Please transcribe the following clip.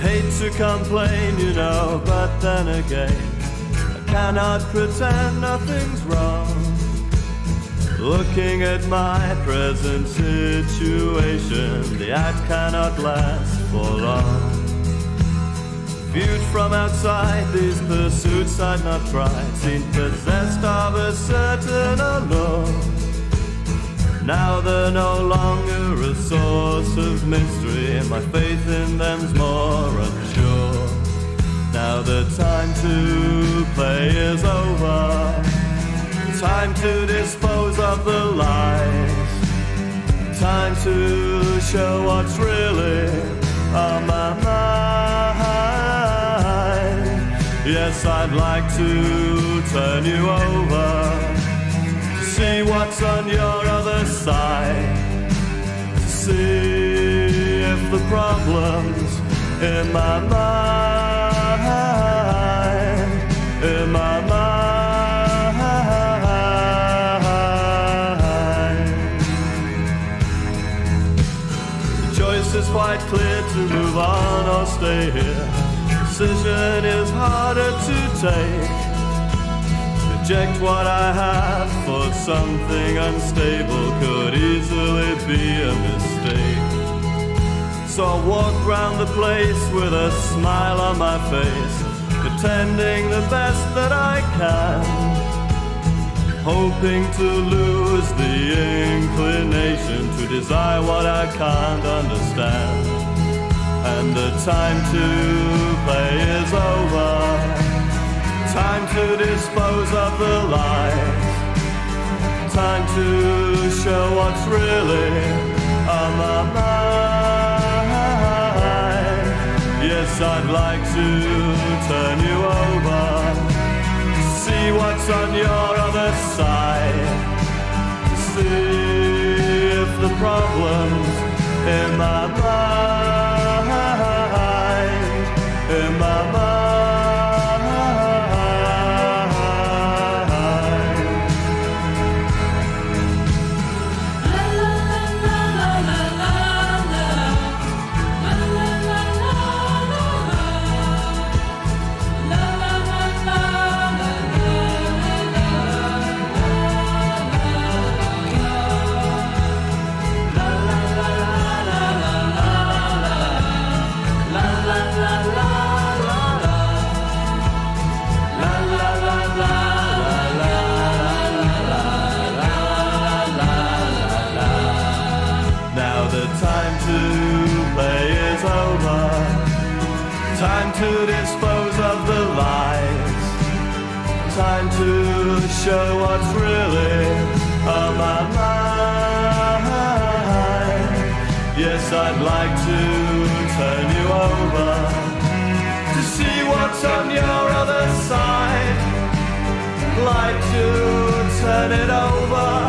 hate to complain, you know, but then again, I cannot pretend nothing's wrong. Looking at my present situation, the act cannot last for long. Viewed from outside, these pursuits I'd not tried seem possessed of a certain allure. Now they're no longer a source of mystery, and my faith in them's more unsure. Now the time to play is over, time to dispose of the lies, time to show what's really on my mind. Yes, I'd like to turn you over see what's on your other side, if the problems in my mind, in my mind. The choice is quite clear to move on or stay here decision is harder to take. Reject what I have for something unstable could easily be a mistake. So I walk round the place with a smile on my face, pretending the best that I can. Hoping to lose the inclination to desire what I can't understand and the time to play is over. Time to dispose of the lies. Time to show what's really mind. Yes, I'd like to turn you over. See what's on your other side. See if the problems in my mind, to dispose of the lies. Time to show what's really on my mind. Yes, I'd like to turn you over to see what's on your other side. Like to turn it over